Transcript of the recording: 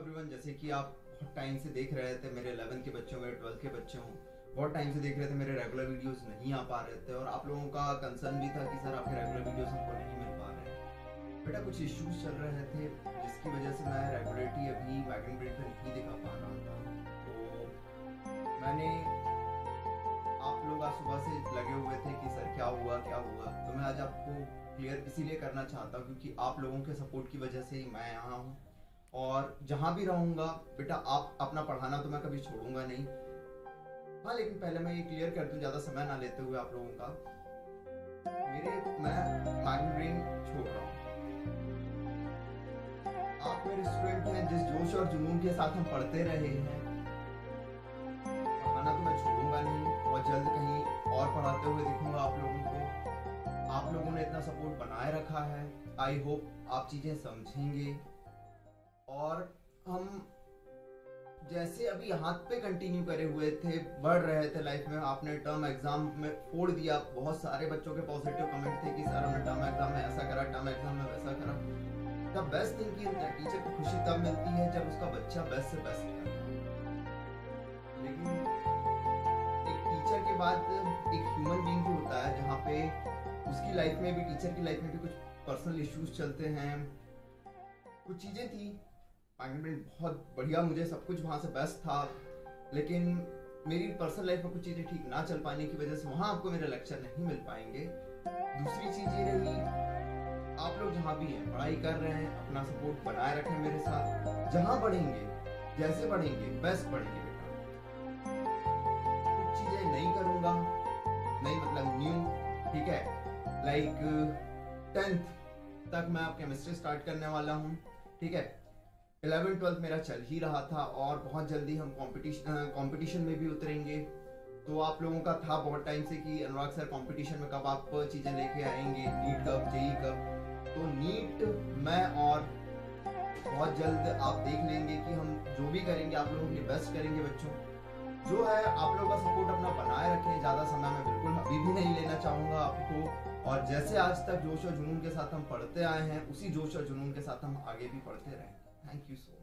Everyone जैसे कि आप टाइम से देख रहे थे, मेरे 11th के बच्चे मेरे 12th के बच्चे हों, बहुत टाइम से देख रहे थे, मेरे रेगुलर वीडियोस नहीं आ पा रहे थे और आप लोगों का कंसर्न भी था कि सर आपके रेगुलर वीडियोस हमको नहीं मिल पा रहे बेटा, कुछ इश्यूज़ चल रहे थे जिसकी वजह से मैं रेगुलरिटी अभी मैगन ब्रेड पर नहीं दिखा पा रहा था। तो मैंने आप लोग आज सुबह से लगे हुए थे कि सर क्या हुआ क्या हुआ? तो मैं आज आपको क्लियर इसीलिए करना चाहता हूँ क्योंकि आप लोगों के सपोर्ट की वजह से ही मैं यहाँ हूँ। और जहाँ भी रहूँगा, बेटा आप अपना पढ़ाना तो मैं कभी छोड़ूँगा नहीं। हाँ लेकिन पहले मैं ये क्लियर कर दूँ, ज़्यादा समय ना लेते हुए आप लोगों का। मेरे, मैं माइग्रेन छोड़ रहा हूँ। आप मेरे स्टूडेंट हैं, जिस जोश और जुनून के साथ हम पढ़ते रहे हैं, पढ़ाना तो मैं छोड़ूँगा नहीं, और जल्द कहीं और पढ़ाते हुए दिखूँगा आप लोगों को। आप लोगों ने इतना सपोर्ट बनाए रखा है। आई होप आप चीज़ें समझेंगे। और हम जैसे अभी हाथ पे कंटिन्यू करे हुए थे, बढ़ रहे थे लाइफ में, आपने टर्म एग्ज़ाम में फोड़ दिया, बहुत सारे बच्चों के पॉजिटिव कमेंट थे कि सर हमने टर्म एग्ज़ाम में ऐसा करा टर्म एग्ज़ाम में वैसा करा। द बेस्ट थिंग की टीचर को खुशी तब मिलती है जब उसका बच्चा बेस्ट से बेस्ट करता लेकिन एक टीचर के बाद एक ह्यूमन बीइंग भी होता है, जहाँ पे उसकी लाइफ में भी टीचर की लाइफ में भी कुछ पर्सनल इश्यूज़ चलते हैं। कुछ चीज़ें थी मैनेजमेंट बहुत बढ़िया मुझे सब कुछ वहाँ से बेस्ट था। लेकिन मेरी पर्सनल लाइफ में कुछ चीज़ें ठीक ना चल पाने की वजह से वहाँ आपको मेरे लेक्चर नहीं मिल पाएँगे। दूसरी चीज़ ये रही, आप लोग जहाँ भी हैं, पढ़ाई कर रहे हैं, अपना सपोर्ट बनाए रखें मेरे साथ। जहाँ बढ़ेंगे, जैसे बढ़ेंगे बेस्ट बेटा। कुछ चीज़ें नहीं करूँगा, नहीं मतलब न्यू ठीक है? लाइक टेंथ तक मैं अब केमिस्ट्री स्टार्ट करने वाला हूँ, ठीक है? इलेवन ट्वेल्थ मेरा चल ही रहा था और बहुत जल्दी हम कंपटीशन कंपटीशन में भी उतरेंगे। तो आप लोगों का था बहुत टाइम से कि अनुराग सर कंपटीशन में कब आप चीज़ें लेके आएँगे नीट कब जेई कब? तो नीट मैं और बहुत जल्द आप देख लेंगे कि हम जो भी करेंगे, आप लोगों के बेस्ट करेंगे बच्चों। जो है, आप लोगों का सपोर्ट अपना बनाए रखें, ज़्यादा समय में बिल्कुल अभी भी नहीं लेना चाहूँगा आपको। और जैसे आज तक जोश और जुनून के साथ हम पढ़ते आए हैं, उसी जोश और जुनून के साथ हम आगे भी पढ़ते रहेंगे Thank you so